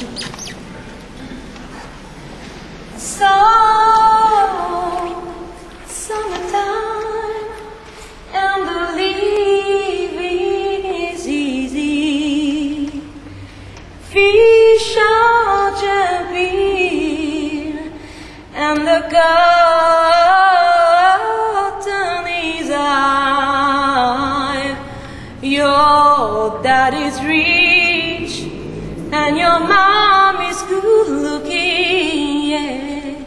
So, summertime, and the living is easy. And your mom is good looking, yeah.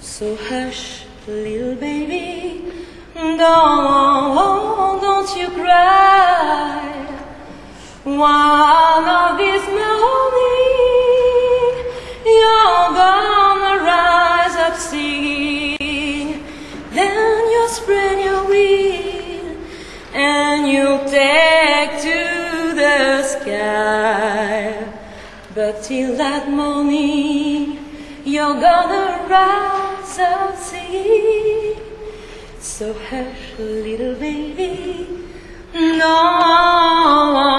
So hush, little baby, don't, oh, don't you cry. One of these morning, you're gonna rise up singing. Then you'll spread your wings and you'll take to the sky. But till that morning, you're gonna rise up singing. So hush, little baby, no.